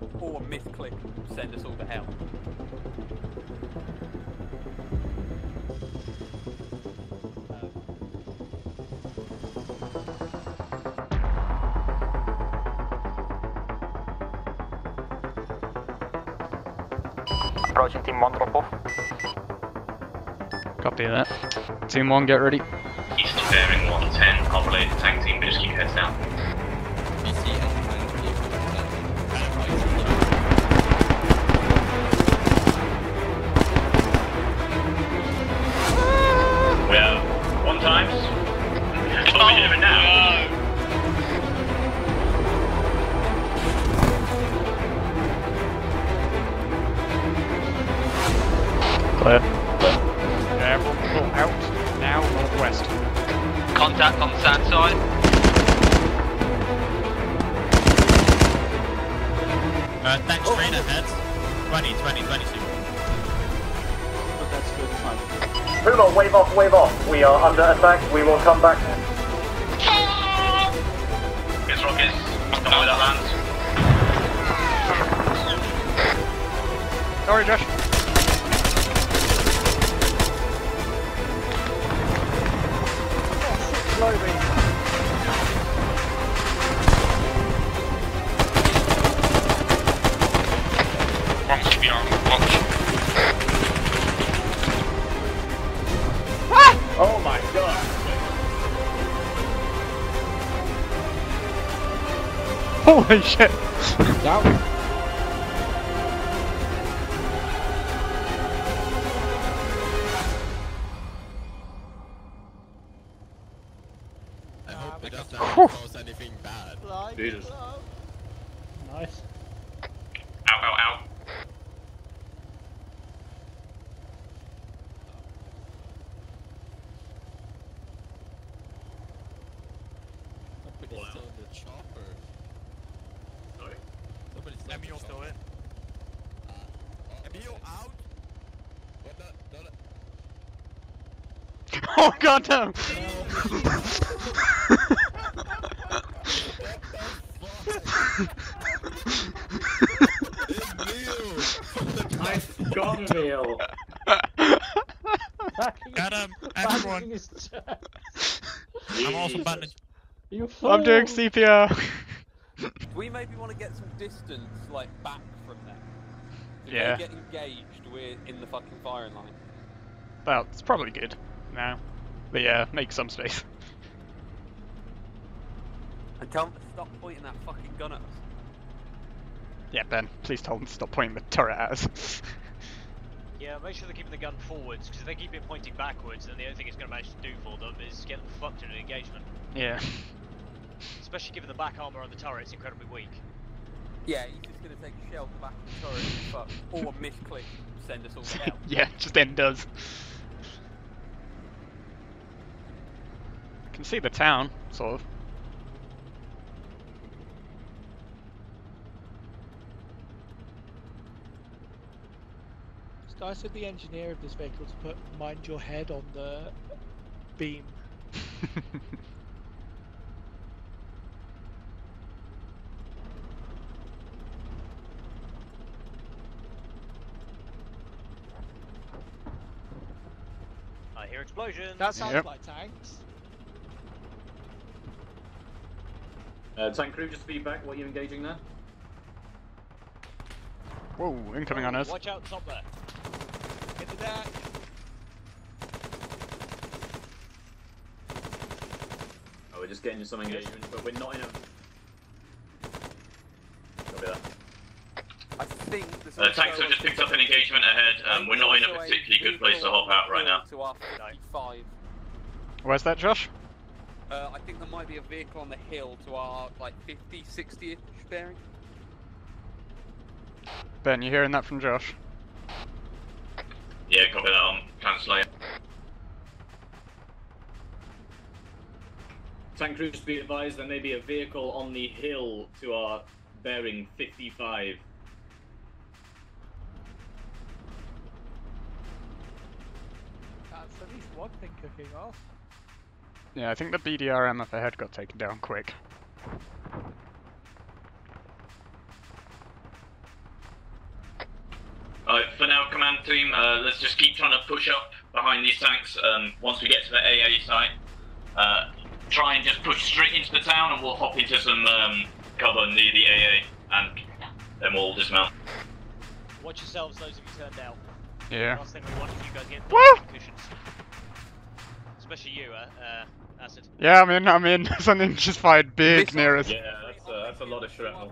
fuck, or misclick and send us all to hell. Approaching team 1 drop off. Copy that. Team 1, get ready. East bearing 110, I'll relay the tank team, but just keep your heads down. What are we doing now? Clear. Yeah, everyone pull out. Now, northwest. Contact on the sand side. Uh, thanks, train ahead. 20, 20, 20 soon. Puma, wave off, wave off. We are under attack. We will come back. Sorry, Josh. Holy shit! I Oh god no! Nice job, Emil. Got. Everyone. I'm also bandaging. I'm doing CPR. We maybe want to get some distance, like, back from them? If Yeah. get engaged, we're in the fucking firing line. Well, it's probably good now. But yeah, make some space. And tell them to stop pointing that fucking gun at us. Yeah, Ben, please tell them to stop pointing the turret at us. Yeah, make sure they're keeping the gun forwards, because if they keep it pointing backwards, then the only thing it's going to manage to do for them is get them fucked in an engagement. yeah. Especially given the back armor on the turret, it's incredibly weak. Yeah, he's just gonna take a shell to the back of the turret and fuck, or misclick and send us all to hell. yeah, just end does. Can see the town, sort of. I said the engineer of this vehicle to put mind your head on the beam. I hear explosions. That sounds Yep. like tanks. Uh, tank crew, just feedback. What are you engaging there? Whoa, incoming on us. Watch out top there. Get the deck. Oh, we're just getting some engagement, but we're not in a. Copy that. I think there's Uh, tanks have just picked up an engagement ahead. Um, we're not in a particularly good place to hop out right now. To our 55. Where's that, Josh? Uh, I think there might be a vehicle on the hill to our like 50, 60-ish bearing. Ben, you hearing that from Josh? Yeah, copy that on. Translate. Tank crew, just be advised there may be a vehicle on the hill to our bearing 55. That's at least one thing cooking off. Yeah, I think the BDRM up ahead got taken down quick. Alright, for now, command team, uh, let's just keep trying to push up behind these tanks. Um, once we get to the AA site, uh, try and just push straight into the town, and we'll hop into some um, cover near the AA, and then we'll dismount. Watch yourselves, those of you turned out. Yeah. Last thing we want is you guys getting Woo! cushions. Especially you, uh, uh, Acid. Yeah, I'm in, I'm in. Something just fired big Missile. near us. Yeah, that's, uh, that's a lot of shrapnel.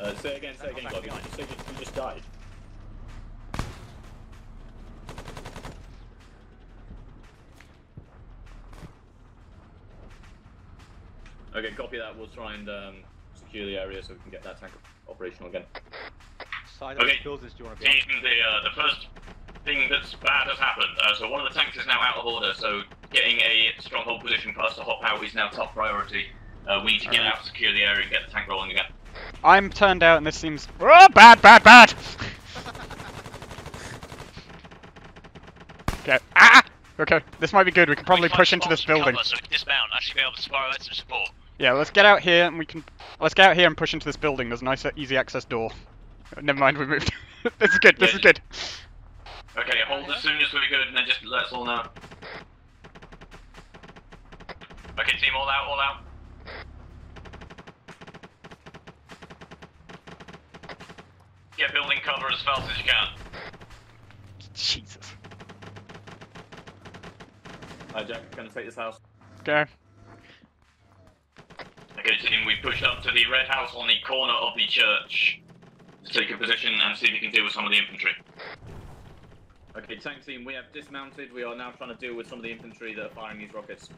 Uh, say again, say again, Globy. You you, you just died? Okay, copy that. We'll try and um, secure the area so we can get that tank operational again. Side Okay. of the buildings do you want to be Team, the, uh, the first thing that's bad has happened. Uh, so one of the tanks is now out of order, so getting a stronghold position for us to hop out is now top priority. Uh, we need to get Alright. out, secure the area, and get the tank rolling again. I'm turned out and this seems... Oh, bad, bad, bad! okay. Ah! Okay, this might be good. We can probably push into this building. so we can dismount. Actually, be able to spiral out some support. Yeah, let's get out here and we can... Let's get out here and push into this building. There's a nice, uh, easy access door. Never mind, we moved. this is good, this is good. Okay, hold as soon as we're good, and then just let us all know. Okay, team, all out, all out. Get building cover as fast as you can. Jesus. Alright, Jack, gonna take this house. Okay. Okay, team, we pushed up to the red house on the corner of the church to take a position and see if we can deal with some of the infantry. Okay, tank team, we have dismounted. We are now trying to deal with some of the infantry that are firing these rockets.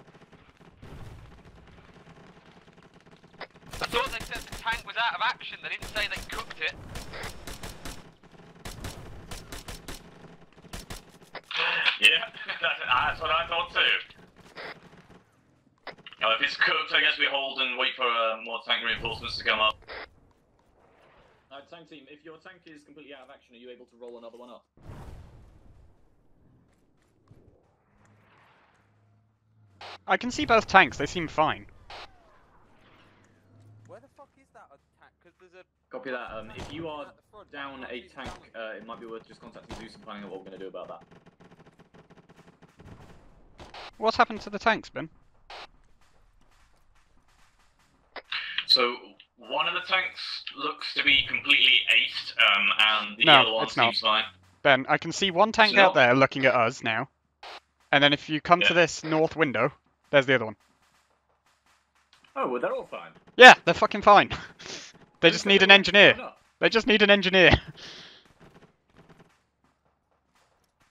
I thought they said the tank was out of action. They didn't say they cooked it. Yeah, that's what I thought too. Uh, if it's cooked, I guess we hold and wait for uh, more tank reinforcements to come up. Uh, tank team, if your tank is completely out of action, are you able to roll another one up? I can see both tanks, they seem fine. Where the fuck is that attack? Because there's a. Copy that. Um, if you are at the front, down a tank, uh, it might be worth just contacting Zeus and finding out what we're going to do about that. What's happened to the tanks, Ben? So one of the tanks looks to be completely aced, um, and the No, other one it's not. seems fine. Ben, I can see one tank So- out there looking at us now. And then if you come to this north window, there's the other one. Oh, well, they're all fine. Yeah, they're fucking fine. they just need an engineer. They just need an engineer.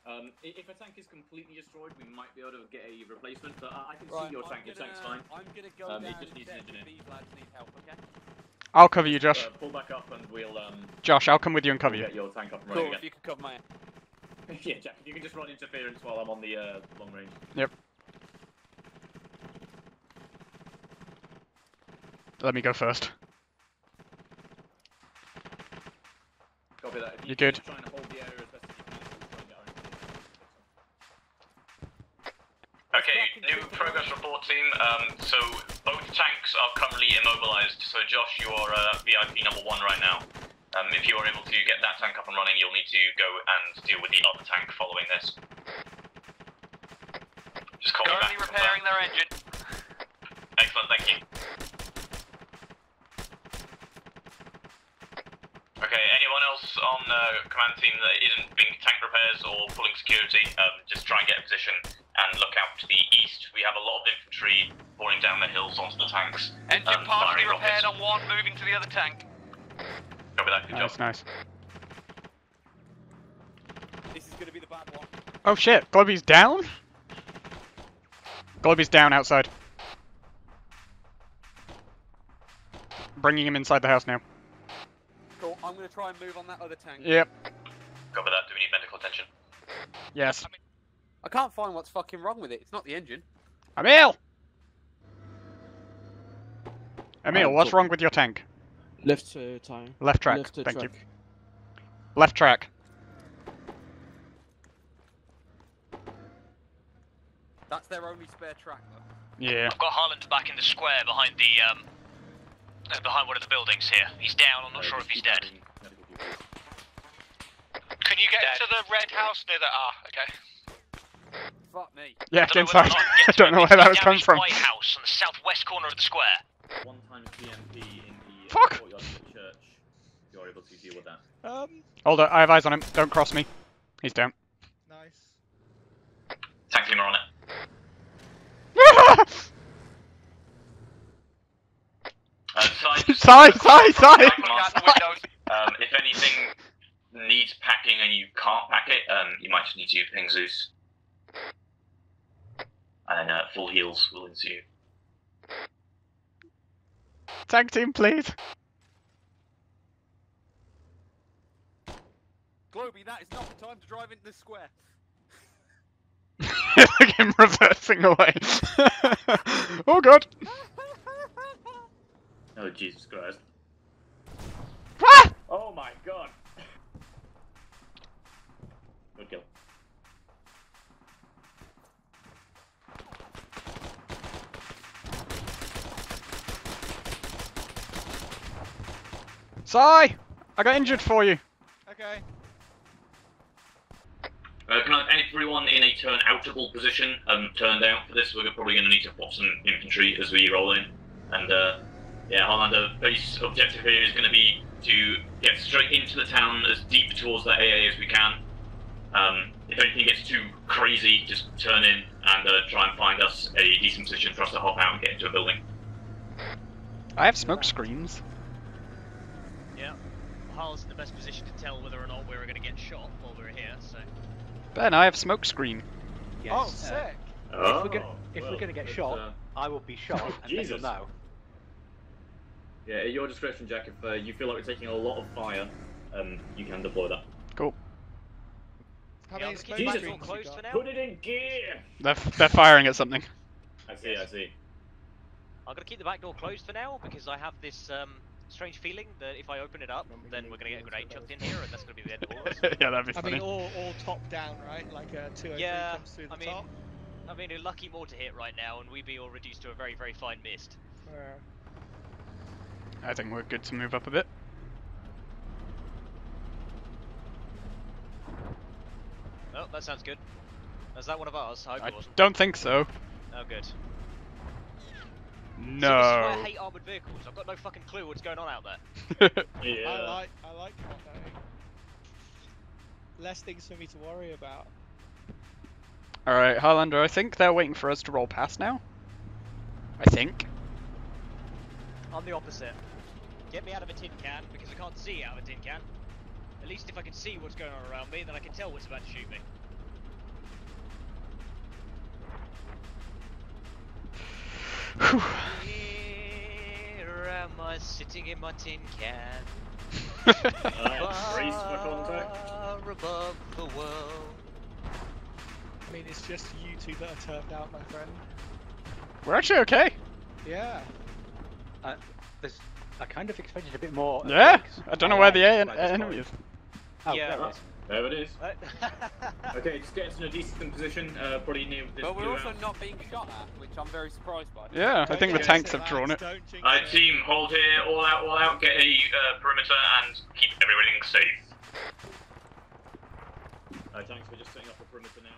Um, if a tank is completely destroyed, we might be able to get a replacement, but I, I can Right, see your I'm tank. Your gonna, tank's fine. I'm gonna go Um, it just needs an check if engineer. need help, okay? I'll cover you, Josh. Uh, pull back up and we'll um, Josh, I'll come with you and cover you. get your tank up and Cool, running if you could cover my. again. yeah, Jack, if you can just run interference while I'm on the uh, long range. Yep. Let me go first. Copy that. If you You can good? just hold the area as best as you can. We'll try and get our engineer. Okay, new progress report team. Um, so both tanks are currently immobilized. So Josh, you are uh, VIP number one right now. Um, if you are able to get that tank up and running, you'll need to go and deal with the other tank following this. Just call me Currently back. repairing their engine. Excellent, thank you. Okay, anyone else on uh, command team that isn't doing tank repairs or pulling security, um, just try and get a position and look out to the east. We have a lot of infantry pouring down the hills onto the tanks. Engine um, partially repaired rockets. on one, moving to the other tank. Copy that, good Nice, job. nice. This is gonna be the bad one. Oh shit, Globy's down? Globy's down outside. Bringing him inside the house now. Cool, I'm gonna try and move on that other tank. Yep. Copy that, do we need medical attention? Yes. I can't find what's fucking wrong with it. It's not the engine. Emil! Emil, Um, what's wrong with your tank? Left uh, tire. Left track, Left uh, thank you. track. Left track. That's their only spare track, though. Yeah. I've got Harland back in the square behind the um, uh, behind one of the buildings here. He's down. I'm not Uh, sure if he's keep dead. Having medical Can you get to the red house near the R? Okay. Fuck me. Yeah, I get don't know whether or inside. not I don't know where that the would come damaged from. White House on the southwest corner of the square. One times BMP in the Fuck. courtyard of the church. You're able to deal with that. Um, Hold on, I have eyes on him. Don't cross me. He's down. nice. Tank team are on it. Uh, side, Side, side, side! Looking out the windows. Um, if anything needs packing and you can't pack it, um, you might just need to ping Zeus. And then uh, full heals will ensue. Tag team, please. Globy, that is not the time to drive into the square. Look at him reversing away. oh god. Oh Jesus Christ. Oh my god. Good kill. Sai! I got injured for you. Okay. Uh, can I, everyone in a turn outable position um, turned out for this? We're probably going to need to pop some infantry as we roll in. And uh, yeah, Highlander base objective here is going to be to get straight into the town as deep towards the AA as we can. Um, if anything gets too crazy, just turn in and uh, try and find us a decent position for us to hop out and get into a building. I have smoke screens. Yeah. Harl's in the best position to tell whether or not we're going to get shot while we're here, so. Ben, I have smoke screen. Yes. Oh, uh, sick. Oh, we're gonna- if we're well, gonna get it's, shot- uh, I will be shot, and then Jesus. you'll know. Yeah, at your discretion, Jack. If uh, you feel like we're taking a lot of fire, um, you can deploy that. Cool. How Yeah, many I'll keep smoke the back screens door you closed for now. Put it in gear. They're, they're firing at something. I see. I see. I'm going to keep the back door closed for now because I have this um, strange feeling that if I open it up, then we're going to get a grenade chucked in here, and that's going to be the end of all of us. yeah, that'd be I funny. mean, all, all top down, right? Like a 203 Yeah, comes through the I mean- top. I mean, a lucky mortar hit right now, and we'd be all reduced to a very, very fine mist. Uh, I think we're good to move up a bit. Oh, that sounds good. Is that one of ours? I hope I it wasn't. don't think so. Oh, good. See, this is why I hate armored vehicles. I've got no fucking clue what's going on out there. Yeah. I like, I like not knowing. Less things for me to worry about. Alright, Highlander, I think they're waiting for us to roll past now. I think. I'm the opposite. Get me out of a tin can because I can't see out of a tin can. At least if I can see what's going on around me, then I can tell what's about to shoot me. Whew. Here am I sitting in my tin can. Uh, brace for contact. Far above the world. I mean, it's just you two that are turned out, my friend. We're actually okay. Yeah. There's, I kind of expected a bit more. Yeah. I don't know where the a- enemy is. Oh, Yeah. there it is. There it is. What? Okay, just get us in a decent position. Uh, probably near this. But we're also house. not being shot at, which I'm very surprised by. Yeah, I Don't think the tanks have drawn it. Don't Alright, team, hold here, all out, all out, get a uh, perimeter and keep everything safe. Uh, tanks, we're just setting up a perimeter now.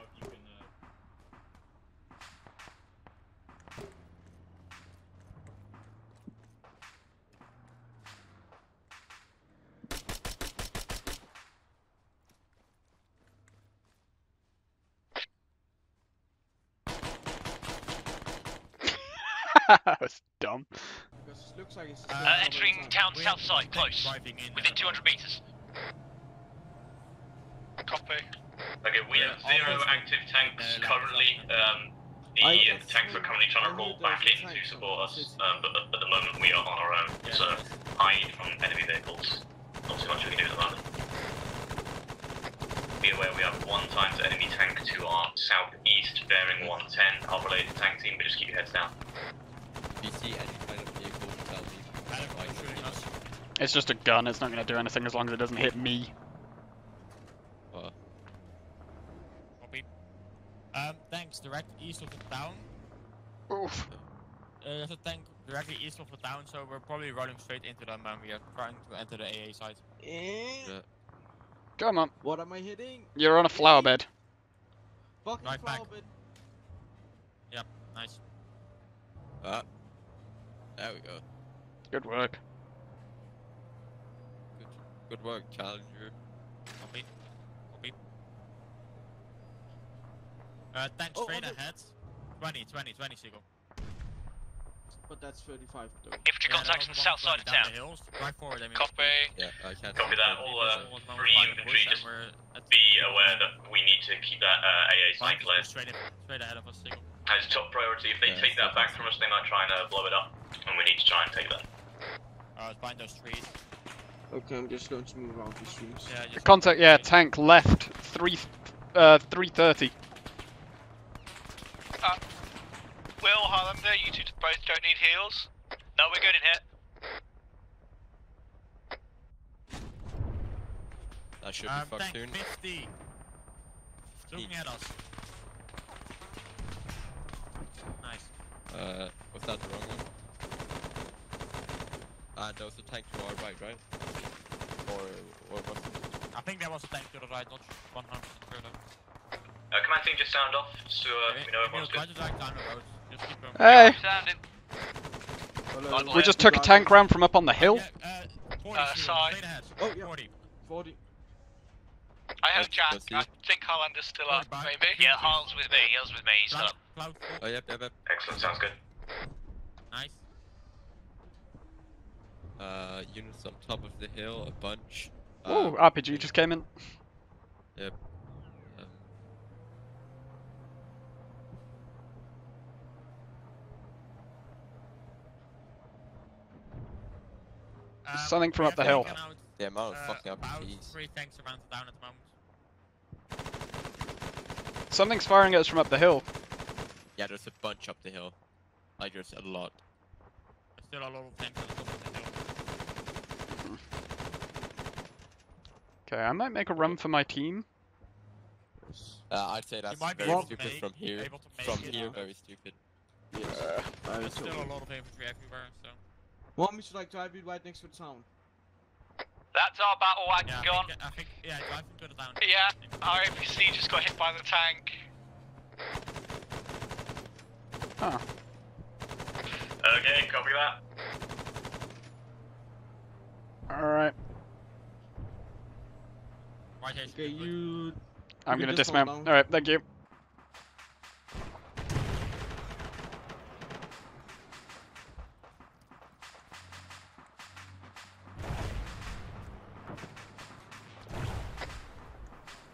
that was dumb. Because it looks like Uh, Uh, entering town We south side, close. Within 200 meters. Copy. Okay, we have zero active tanks Uh, currently. Um, the I- uh, tanks are currently trying to roll back in to support us, um, but at the moment we are on our own. So hide from enemy vehicles. Not too much we can do at the moment. Be aware we have one times enemy tank to our southeast, bearing 110. I'll relay the tank team, but just keep your heads down. It's just a gun, it's not going to do anything as long as it doesn't hit me. Uh, Copy. Um, thanks. Direct east of the town. Oof. Uh, there's a tank directly east of the town, so we're probably running straight into them when we are trying to enter the AA site. Yeah. Come on. What am I hitting? You're on a flower bed. Fucking Right back. flower bed. Yep, nice. Ah. There we go. Good work. Good, good work, Challenger. Copy. Copy. Uh, tank Oh, straight on the- ahead. 20, 20, 20 Seagull. But that's 35 though. Infantry contacts on the south side of town. hills. Right forward, I mean. Copy. Yeah, I can't. Copy that. All uh, Almost one free infantry, just and we're at be aware that we need to keep that uh, AA Fine, site clear. Straight, in, straight ahead of us, Seagull. As top priority, if they Yeah, take that back from us, they might try and uh, blow it up, and we need to try and take that. Uh, it's behind those trees. Okay, I'm just going to move around these trees. Yeah, just Contact, yeah, tank left. Three, uh, 330. Will, Highlander, you two both don't need heals. No, we're good in here. That should um, be fucked tank soon. 50. Looking at us. Nice. Uh, was that the wrong one? Ah, there was a tank to our right, right? Or, or was it? I think there was a tank to the right, not 100% sure. Uh, command team just sound off, just to uh, Maybe- we know maybe everyone's good. try to drag down the road. Just keep going. Hey! Hello. We just took a tank round from up on the hill. Yeah, uh, 40 Uh, side. Oh, yeah. 40. 40. I have Let's- Jack. I think Holland is still up, Back. maybe. Yeah, Harl's with me. Hill's with me. He's up. Oh, yep, yep, yep. Excellent, sounds good. Nice. Uh, units on top of the hill, a bunch. Oh, Um, RPG just came in. Yep. Um, Um, Something from up the hill. taken out, the amount of uh, fucking about RPGs. three tanks around the town at the moment. Something's firing at us from up the hill. Yeah, there's a bunch up the hill. Like, there's a lot. There's still a lot of tanks at the top of the hill. Okay, I might make a run for my team. Uh, I'd say that's might be very stupid make- from here. able to make From it, here, very stupid. Yes. I There's still a lot of infantry everywhere, so. Want me to like drive you right next to the town? That's our battle wagon Yeah, I gone. think, I think, yeah, drive them to the town. Yeah, our APC just got hit by the tank. Huh. Okay, copy that. Alright. Okay, you. I'm You gonna just dismount. Alright, thank you.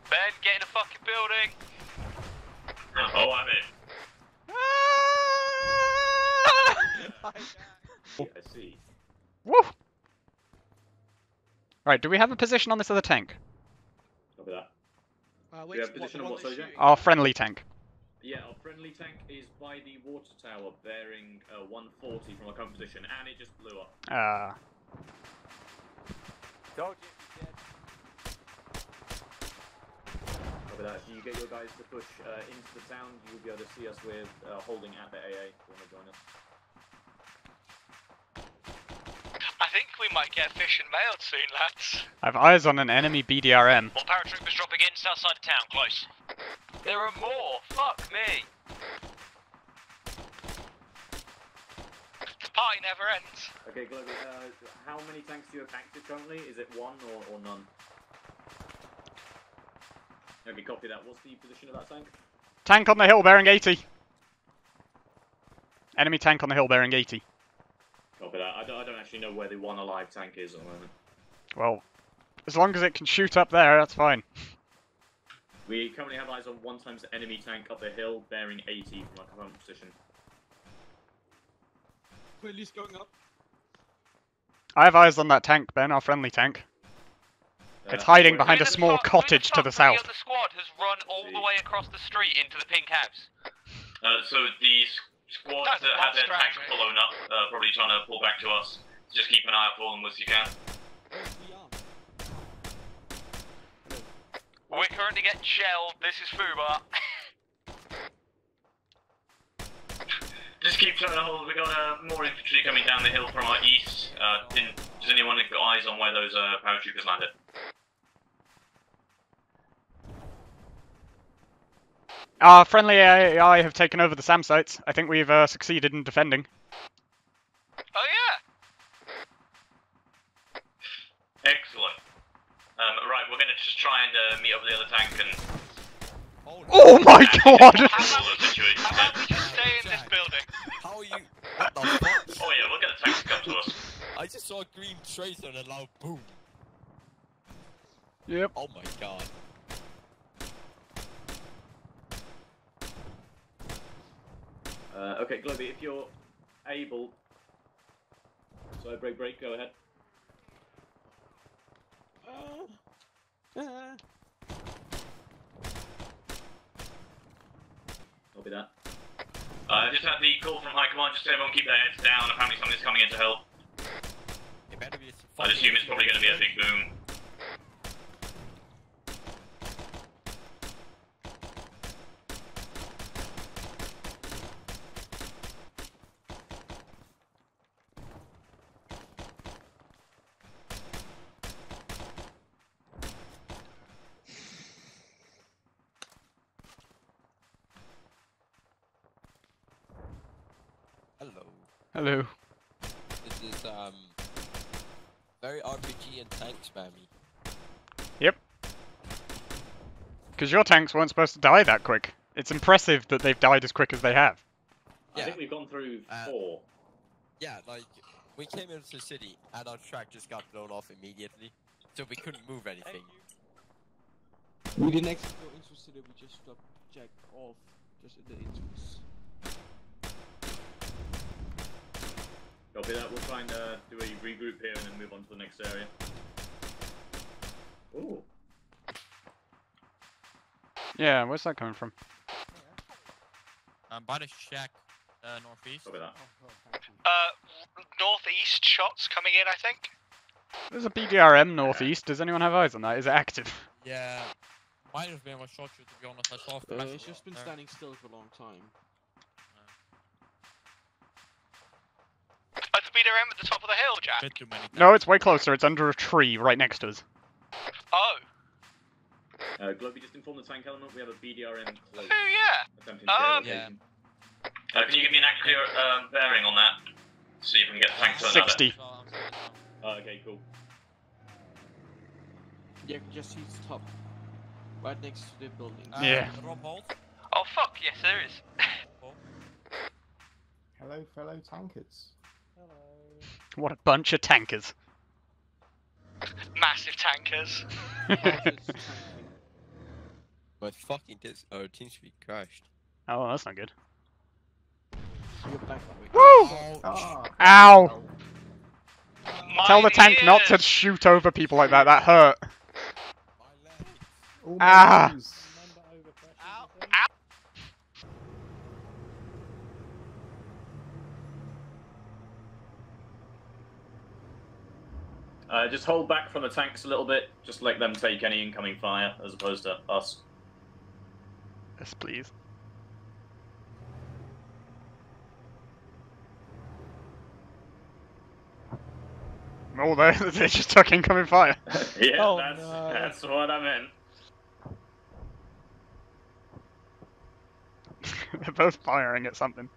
Ben, get in the fucking building. Oh, I'm in. I see. Woo! Alright, do we have a position on this other tank? Copy that. Uh, We which have position the on what, that's sorry, Jack? shooting? Our friendly tank. Yeah, our friendly tank is by the water tower, bearing uh, 140 from our current position, and it just blew up. Ah. Told you, he's dead. Copy that. If you get your guys to push uh, into the town, you'll be able to see us with uh, holding at the AA. If you want to join us. I think we might get fish and mailed soon, lads. I have eyes on an enemy BDRM. More paratroopers dropping in, south side of town, close. There are more. Fuck me. The party never ends. Okay, Glover, uh, how many tanks do you have active currently? Is it one or, or none? Okay, copy that. What's the position of that tank? Tank on the hill bearing 80. Enemy tank on the hill bearing 80. Copy that. I don't, I don't actually know where the one alive tank is at the moment. Well, as long as it can shoot up there, that's fine. We currently have eyes on one times enemy tank up the hill, bearing 80 from our current position. Quickly's going up. I have eyes on that tank, Ben, our friendly tank. It's hiding behind a small cottage to the south. The squad has run all the way across the street into the pink house. Uh, so the s- squad That's that had their tanks strategy. blown up, uh, probably trying to pull back to us. Just keep an eye out for them as you can. Where's the arm? We're currently getting shelled. This is Fuba. Just keep keep trying to hold. We got uh, more infantry coming down the hill from our east. Uh, didn't, does anyone have eyes on where those uh, paratroopers landed? Our friendly AI have taken over the SAM sites. I think we've uh, succeeded in defending. Oh yeah. Excellent. Um, right, we're gonna just try and uh, meet up with the other tank and. Oh my god! How about we just stay in this building? How are you? What the fuck? Oh yeah, we'll get the tanks to come to us. I just saw a green tracer and a loud boom. Yep. Oh my god. Uh, okay, Globy, if you're able. Sorry, break, break, go ahead. Copy that. Uh, just had the call from High Command, just everyone keep their heads down. Apparently something's coming in to help. It better be I'd assume it's probably going to be a big boom. Hello. Hello. This is um very RPG and tank spammy. Yep. Because your tanks weren't supposed to die that quick. It's impressive that they've died as quick as they have. I think we've gone through Uh, four. Yeah, like we came into the city and our track just got blown off immediately, so we couldn't move anything. We didn't actually go into the city, we just stopped Jack off just in the entrance. Copy that. We'll try and uh, do a regroup here and then move on to the next area. Ooh. Yeah, where's that coming from? Um, by the shack, uh, northeast. Copy that. Uh, northeast shots coming in, I think. There's a BDRM northeast. Does anyone have eyes on that? Is it active? Yeah. Might have been what shot you, to be honest. I saw Uh, it's just been there. standing still for a long time. At the at the top of the hill, Jack. Bit too many No, it's way closer. It's under a tree right next to us. Oh. Uh, Globy, just inform the tank element. We have a BDRM close. Oh yeah. Attempting to get Um, location. Uh, can you give me an accurate um, bearing on that? See if we can get the tank to another. 60. Oh, okay, cool. Yeah, just he's top. Right next to the building. Uh, Yeah. Rob. Oh fuck, yes there is. Hello, fellow tankers. What a bunch of tankers. Massive tankers. My fucking dis uh, TeamSpeak crashed. Oh, that's not good. Woo! Ah, Ow! Tell the My tank not to shoot over people like that. That hurt. Ah. my news. Uh, just hold back from the tanks a little bit. Just let them take any incoming fire as opposed to us. Yes, please. Oh, they, they just took incoming fire. yeah, Oh, that's, no. that's what I meant. They're both firing at something.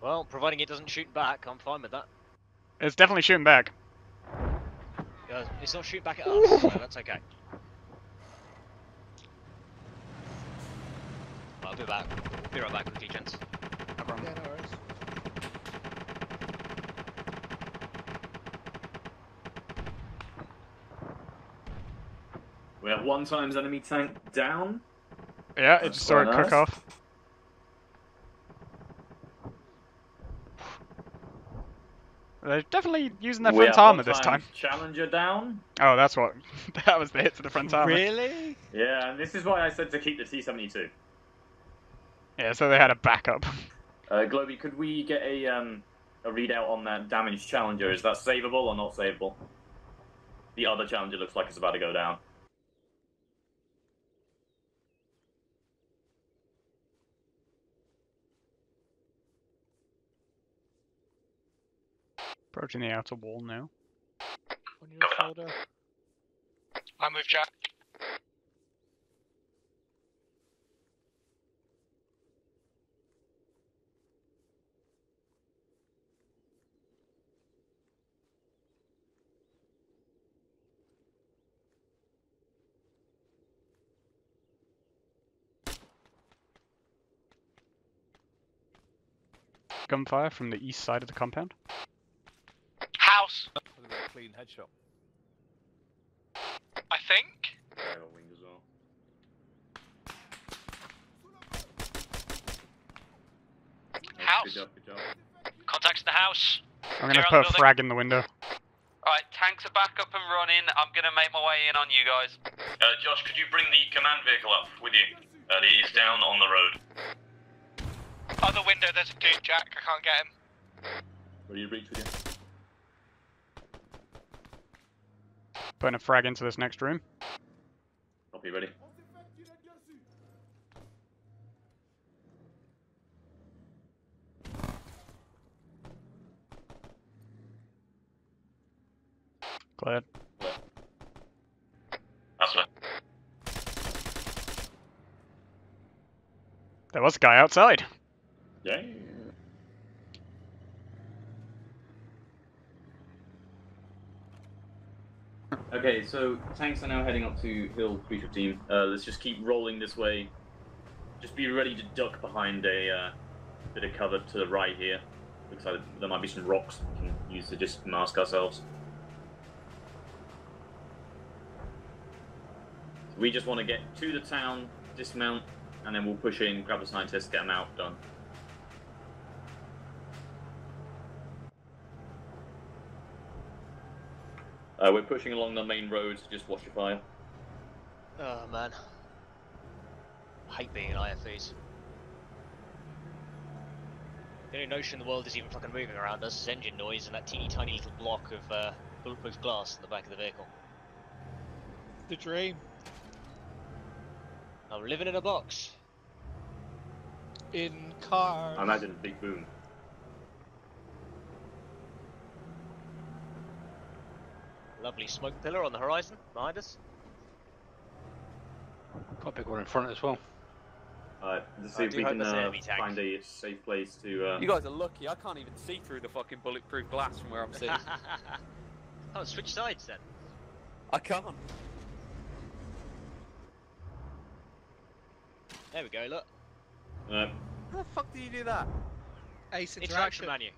Well, providing it doesn't shoot back, I'm fine with that. It's definitely shooting back. Uh, it's not shooting back at us, so that's okay. I'll be back. Be right back with you, gents. Yeah, no worries. We have one times enemy tank down. Yeah, it just saw it quite cook off. They're definitely using their front armor this time. Challenger down. Oh, that's what. that was the hit to the front armor. Really? Yeah, and this is why I said to keep the T72. Yeah, so they had a backup. Uh, Globy, could we get a um, a readout on that damaged Challenger? Is that savable or not savable? The other Challenger looks like it's about to go down. Approaching the outer wall now. On your shoulder. I'm with Jack. Gunfire from the east side of the compound. House, Look at that clean headshot. I think. Yeah, got wing as well. House. Good job, good job. Contacts the house. I'm gonna Clear out put a building. frag in the window. Alright, tanks are back up and running. I'm gonna make my way in on you guys. Uh, Josh, could you bring the command vehicle up with you? Uh, it is down on the road. Other window, there's a dude, Jack. I can't get him. Will you reach with Putting a frag into this next room. Copy, ready? Cleared. That's right. There was a guy outside. Yeah. Okay, so tanks are now heading up to Hill Creature Team. Uh, let's just keep rolling this way. Just be ready to duck behind a uh, bit of cover to the right here. Looks like there might be some rocks we can use to just mask ourselves. We just want to get to the town, dismount, and then we'll push in, grab the scientists, get them out, done. Uh, we're pushing along the main roads, to just watch your fire. Oh man. I hate being in IFVs. The only notion the world is even fucking moving around us is engine noise and that teeny tiny little block of uh, bulletproof glass in the back of the vehicle. The dream. I'm living in a box. In cars. I imagine a big boom. Lovely smoke pillar on the horizon behind us. Got a big one in front as well. Uh, let's I see if we can uh, find a safe place to. Uh... You guys are lucky. I can't even see through the fucking bulletproof glass from where I'm sitting. oh, switch sides then. I can't. There we go, look. Uh, How the fuck do you do that? Ace Interaction interaction. menu.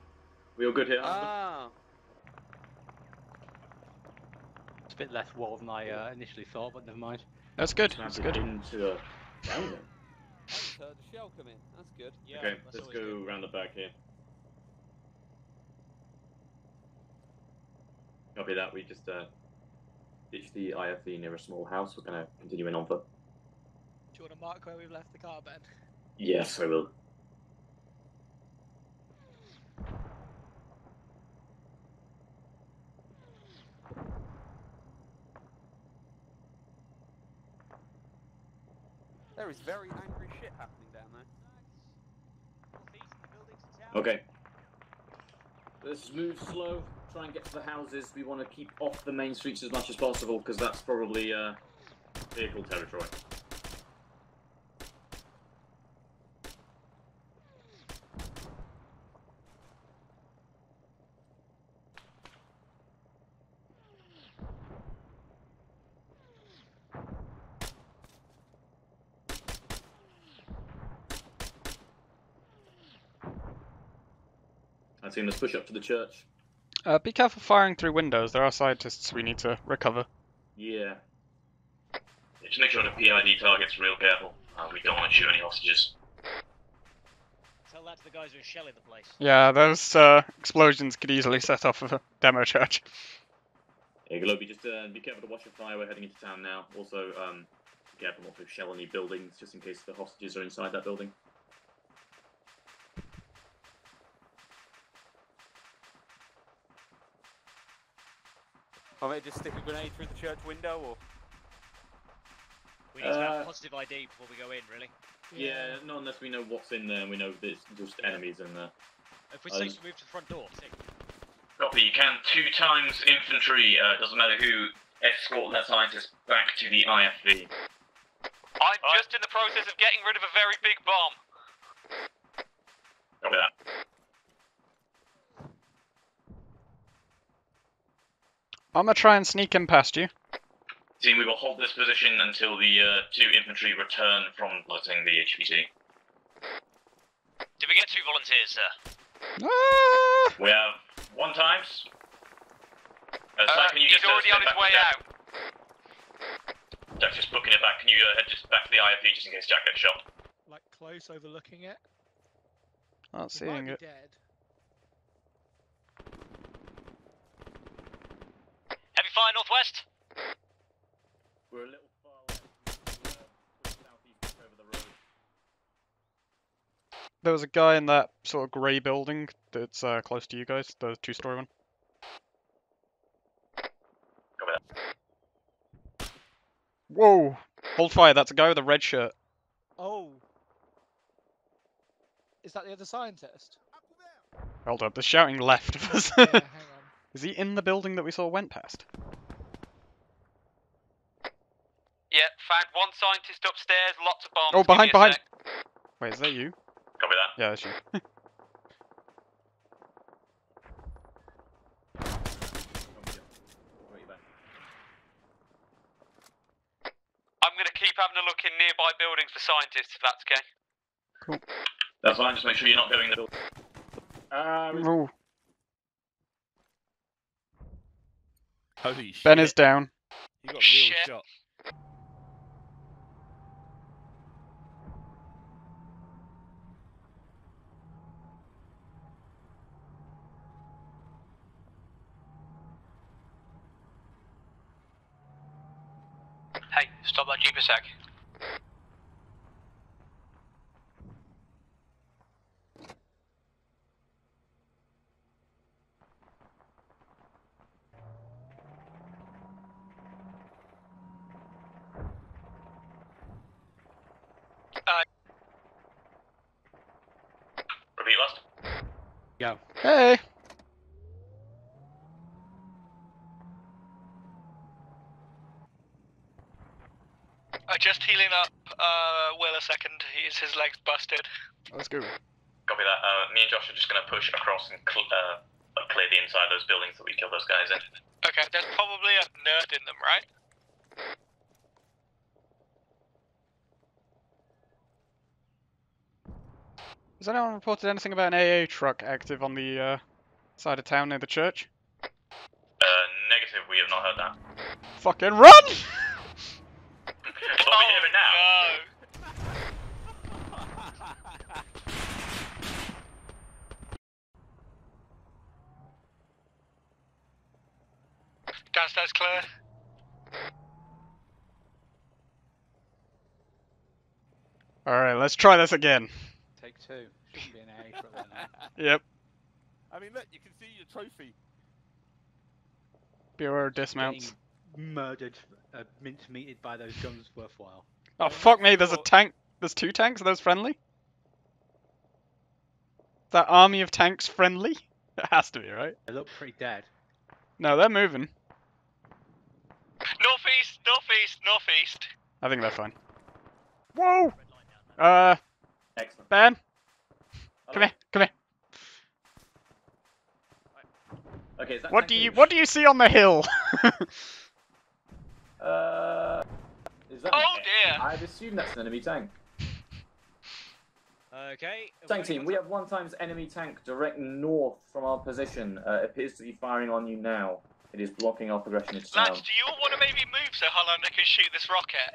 we all good here? Ah. It's a bit less wall than I uh, initially thought, but never mind. That's good. That's good. Into a... Down there. I just shell come in. That's good. Yeah, okay, that's let's go good. round the back here. Copy that. We just uh, ditched the IFV near a small house. We're gonna continue in on foot. Do you want to mark where we've left the car, Ben? Yes, I will. There is very angry shit happening down there. Okay. Let's move slow. Try and get to the houses. We want to keep off the main streets as much as possible because that's probably uh, vehicle territory. I let's push up to the church. Uh, be careful firing through windows. There are scientists we need to recover. Yeah. Just make sure the PID target's real careful. Uh, we don't want to shoot any hostages. Tell that to the guys who are shelling the place. Yeah, those uh, explosions could easily set off a demo church. Yeah, Globy, just uh, be careful to watch your fire. We're heading into town now. Also, um, be careful not to shell any buildings, just in case the hostages are inside that building. I may just stick a grenade through the church window, or We need to have Uh, positive ID before we go in, really. Yeah, not unless we know what's in there and we know there's just enemies in there. If we I say think- to move to the front door, sick. Copy Copy. You can two times infantry. Uh, doesn't matter who. Escort that scientist back to the IFV. I'm just in the process of getting rid of a very big bomb. Copy that. I'm gonna try and sneak in past you. Team, we will hold this position until the uh, two infantry return from piloting the HVT. Did we get two volunteers, sir? Ah! We have one times. Uh, Uh, Sai, can you he's just, uh, already step on his way to Jack? out. Jack's just booking it back. Can you uh, head just back to the IFV just in case Jack gets shot? Like close overlooking it. Not He seeing it. dead. Fire northwest. We're a little far away from the, uh, southeast over the road. There was a guy in that sort of grey building that's uh, close to you guys, the two-story one. Whoa! Hold fire, that's a guy with a red shirt. Oh. Is that the other scientist? Hold up, they're shouting left of us. yeah, hang on. Is he in the building that we saw went past? Yeah, found one scientist upstairs, lots of bombs. Oh, Give behind, behind! sec. Wait, is that you? Copy that. Yeah, that's you. I'm going to keep having a look in nearby buildings for scientists, if that's okay. That's fine. Just make sure you're not going the. Uh, Ooh, Holy shit. Ben is down. You got real Shit. shot. Hey, stop that jeep a sec. Repeat last. Go. Hey! Uh, just healing up uh, Will a second. He's, his leg's busted. Let's go. Copy that. Uh, me and Josh are just going to push across and cl- uh, clear the inside of those buildings that we killed those guys in. Okay, there's probably a nerd in them, right? Has anyone reported anything about an AA truck active on the uh, side of town near the church? Uh, negative. We have not heard that. Fucking run! Well, we hear it now. Downstairs clear. Alright, let's try this again. Take two. Shouldn't be an A for that. Yep. I mean, look, you can see your trophy. Beware of dismounts. Getting murdered, uh, mincemeated by those guns worthwhile. Oh fuck me, there's a tank. There's two tanks, are those friendly? That army of tanks friendly? It has to be, right? They look pretty dead. No, they're moving. Northeast, northeast, northeast. I think they're fine. Whoa! Uh, Excellent. Ben? Come here, come here. Okay, is that What do you what do you see on the hill? Uh, is that Oh an- dear. I'd assume that's an enemy tank. Okay. Tank team, we have one times enemy tank direct north from our position. Uh, appears to be firing on you now. It is blocking our progression into town. Lads, do you all want to maybe move so Hollander can shoot this rocket?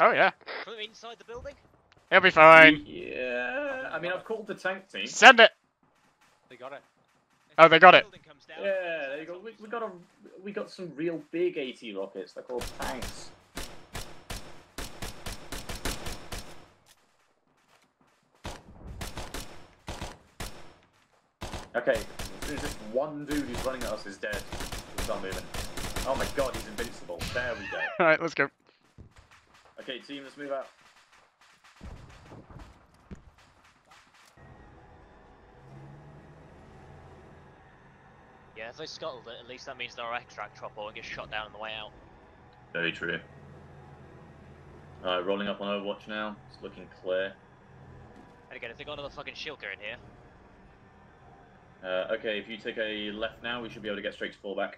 oh yeah, From inside the building? He'll be fine. Yeah, I mean, I've called the tank team. Send it. They got it. Oh, they got it. Comes down. Yeah, there you go. We, we got a, we got some real big AT rockets. They're called tanks. Okay, as soon as this one dude who's running at us is dead, we'll start moving. Oh my god, he's invincible. There we go. Alright, let's go. Okay, team, let's move out. Yeah, if they scuttled it, at least that means they're extract chopper and get shot down on the way out. Very true. Alright, rolling up on Overwatch now. It's looking clear. And again, if they got another fucking Shilka in here, Uh, okay, if you take a left now, we should be able to get straight to fallback.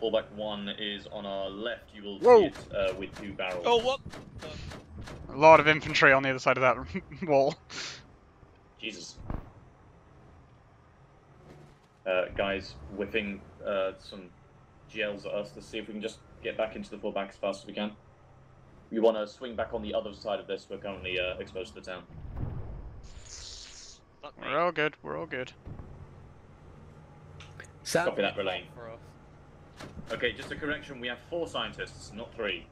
Fallback one is on our left. You will Whoa. see it uh, with two barrels. Oh, what? A lot of infantry on the other side of that wall. Jesus. Uh, guys, whipping uh, some gels at us to see if we can just get back into the fallback as fast as we can. We want to swing back on the other side of this. We're currently uh, exposed to the town. We're all good. We're all good. Copy that, relaying. Okay, just a correction. We have four scientists, not three.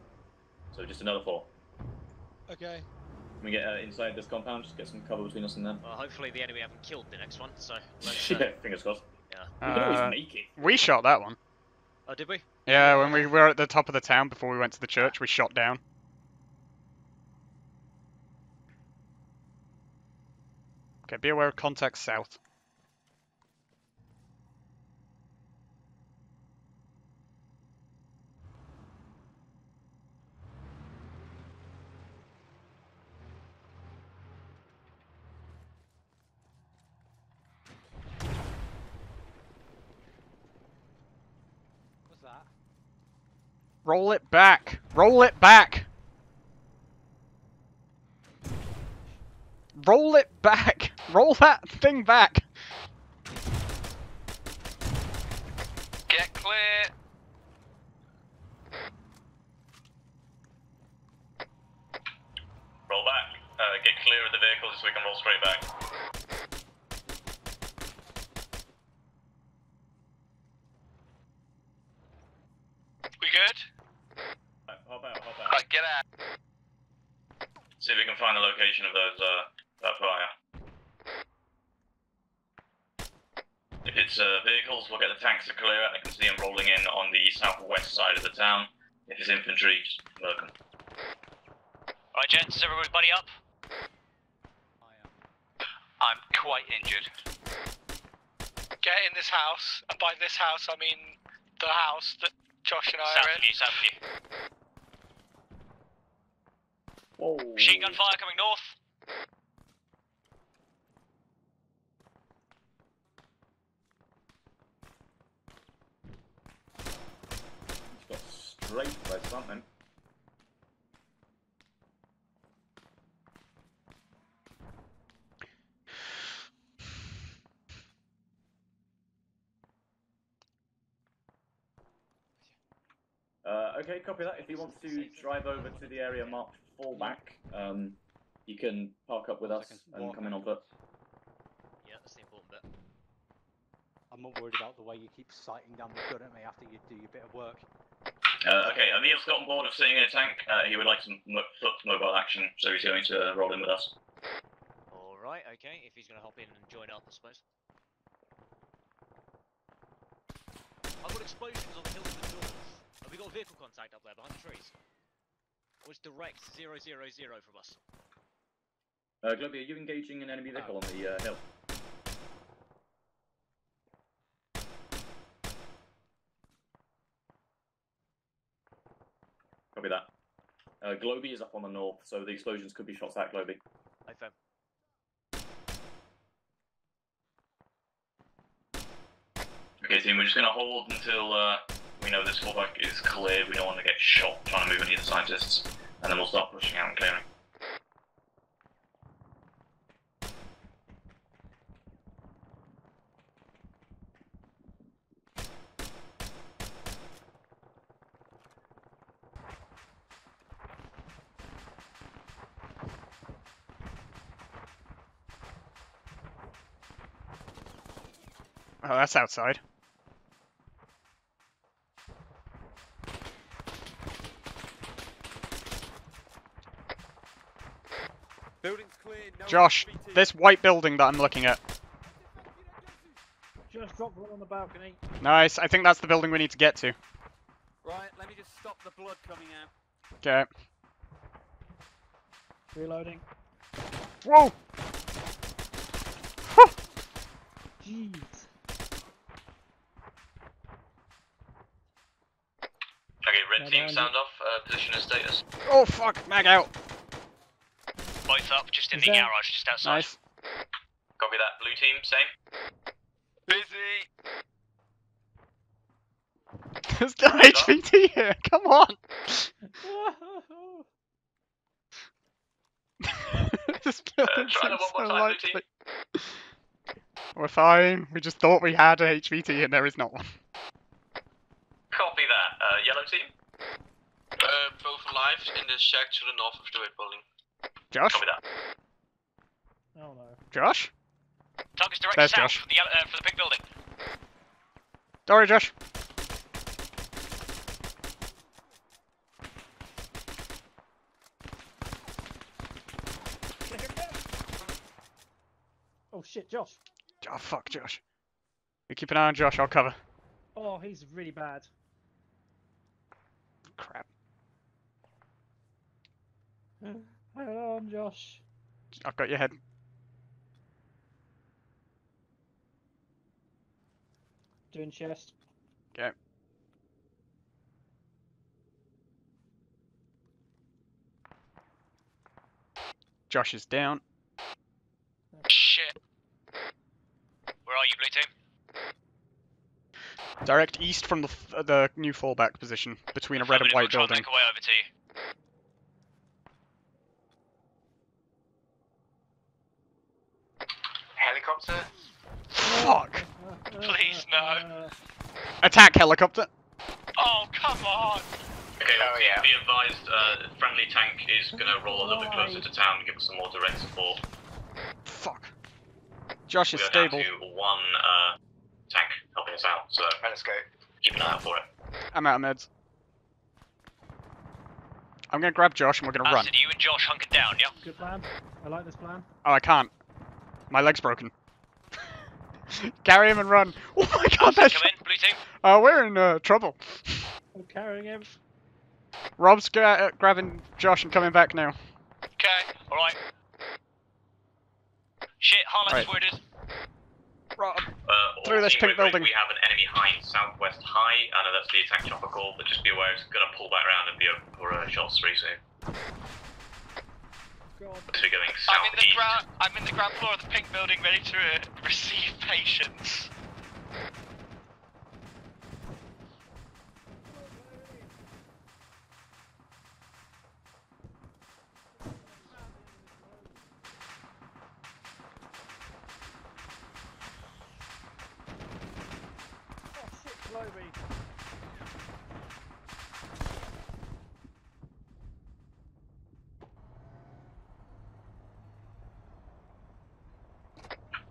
So just another four. Okay. Can we get uh, inside this compound? Just get some cover between us and them. Well, hopefully the enemy haven't killed the next one, so let's. Uh, yeah, fingers crossed. yeah. We can always Uh, make it. we shot that one. Oh, did we? Yeah, when we were at the top of the town before we went to the church, we shot down. Okay, be aware of contact south. What's that? Roll it back! Roll it back! Roll it back! Roll that thing back! Get clear. Roll back. Uh, get clear of the vehicles so we can roll straight back. We good? Right, hop out, hop out. Right, get out. See if we can find the location of those uh, that fire. If it's uh, vehicles, we'll get the tanks to clear it. I can see them rolling in on the southwest side of the town. If it's infantry, just work them. Alright, gents, is everybody up? I'm quite injured. Get in this house, and by this house I mean the house that Josh and I South are of in. you, south of you. Whoa. Machine gun fire coming north. Straight by something. Uh, okay, copy that. If he wants to drive over to the area marked fallback, um, you can park up with us and come in on foot. Yeah, that's the important bit. I'm not worried about the way you keep sighting down the gun at me after you do your bit of work. Uh, okay, Emil's got on of sitting in a tank. Uh, he would like some mo- foot mobile action, so he's going to roll in with us. Alright, okay, if he's gonna hop in and join up, I suppose. I've got explosions on the hill to the north. Have we got vehicle contact up there behind the trees? Or it's direct 000 from us? Uh, Globy, are you engaging an enemy vehicle on the uh, hill? Copy that. Uh, Globy is up on the north, so the explosions could be shots at Globy. I found. Okay, team, we're just going to hold until uh, we know this fallback is clear, We don't want to get shot trying to move any of the scientists, and then we'll start pushing out and clearing. Oh, that's outside. Building's clear. No Josh, this white building that I'm looking at. Just dropped one on the balcony. Nice, I think that's the building we need to get to. Right, let me just stop the blood coming out. Okay. Reloading. Whoa! Jeez. Okay, red Yeah, team, behind sound off. Uh, position and status. Oh fuck, mag out. Both up, just in Is the there- garage, just outside. Nice. Copy that. Blue team, same. Busy. There's no HVT here. Come on. this building try that seems so more time, Blue likely. We're fine. We just thought we had a HVT and there is not one. Copy that. Uh, yellow team. Uh, both alive in the shack to the north of the red building. Josh? Copy that. Oh no. Josh? Target's directly There's south Josh. for the, yellow- uh, for the pink building. Don't worry, Josh. Oh shit, Josh. Oh fuck, Josh. You keep an eye on Josh. I'll cover. Oh, he's really bad. Crap. Hang on, Josh. I've got your head. Doing chest. Okay. Josh is down. Shit. Where are you, blue team? Direct east from the f- uh, the new fallback position between a red and white try and building. make our way over to you. Helicopter. Fuck! Please, no. Attack helicopter. Oh, come on! Okay, oh, yeah. be advised, uh, friendly tank is gonna roll a little bit closer to town to give us some more direct support. Fuck. Josh is we are stable. down to one uh, tank helping us out, so let's go. Keep an eye out for it. I'm out of meds. I'm gonna grab Josh and we're gonna run. Acid, you and Josh hunkered down, yeah? Good plan. I like this plan. Oh, I can't. My leg's broken. Carry him and run. Oh my god, that's. Come in, blue team. Uh, we're in uh, trouble. I'm carrying him. Rob's gra- uh, grabbing Josh and coming back now. Okay, alright. Shit, Harlan's Right. wounded. Rob. Uh, Through this team pink building. We have an enemy hind southwest high. I know that's the attack chopper call, but just be aware it's gonna pull back around and be open for uh, shots very soon. God. So we're going I'm in the ground. I'm in the ground floor of the pink building, ready to uh, receive patients. Oh shit, Chloe.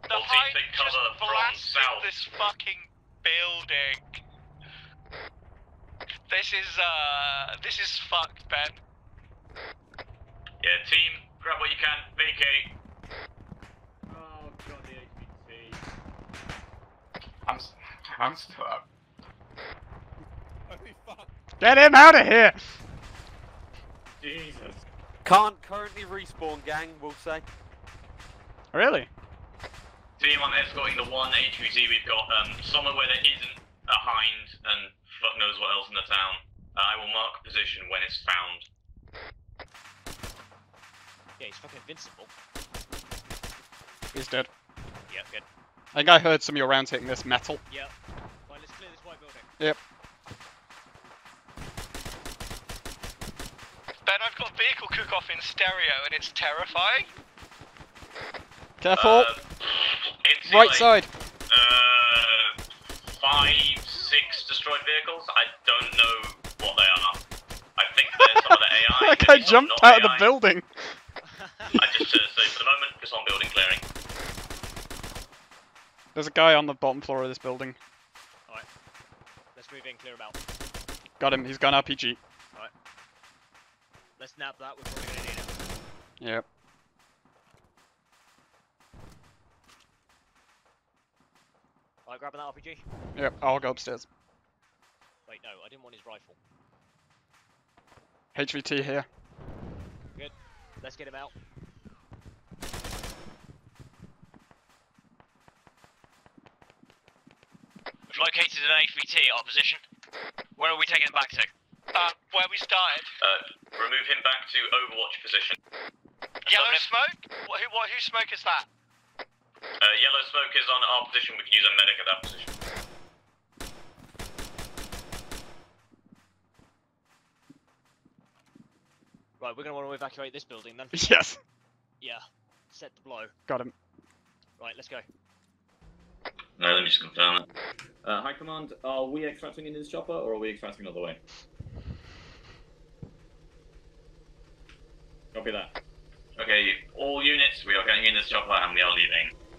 The All teams Hind take just cover from blasted south. this fucking building. This is uh, this is fucked, Ben. Yeah, team, grab what you can, vacate. Oh god, the HVT. I'm I'm still up. Holy. Get him out of here! Jesus. Can't currently respawn, gang, we'll say. Really? Team, I'm escorting the one HVT we've got um, somewhere where there isn't a hind and fuck knows what else in the town. Uh, I will mark position when it's found. Yeah, he's fucking invincible. He's dead. Yep, good. I think I heard some of your rounds hitting this metal. Yep. Right, let's clear this white building. Yep. Ben, I've got vehicle cook-off in stereo, and it's terrifying. Careful! Uh, it's right like, side! Uh, five, six destroyed vehicles. I don't know what they are. I think they're some of the AI. That guy maybe some jumped not out of the building! I just uh, say for the moment, just on building clearing. There's a guy on the bottom floor of this building. Alright. Let's move in, clear him out. Got him, he's got an RPG. Alright. Let's nab that, we're probably gonna need it. Yep. Alright, grabbing that RPG. Yep, I'll go upstairs. Wait, no, I didn't want his rifle. HVT here. Good. Let's get him out. We've located an HVT at our position. Where are we taking it back to? Uh, where we started. Uh, remove him back to Overwatch position. Yellow smoke? What, who, what, whose smoke is that? Uh, yellow smoke is on our position. We can use a medic at that position. Right, we're gonna want to evacuate this building then. Yes. Yeah. Set the blow. Got him. Right, let's go. No, let me just confirm it. Uh, High Command, are we extracting in this chopper or are we extracting another way? Copy that. Okay, all units, we are getting in this chopper and we are leaving.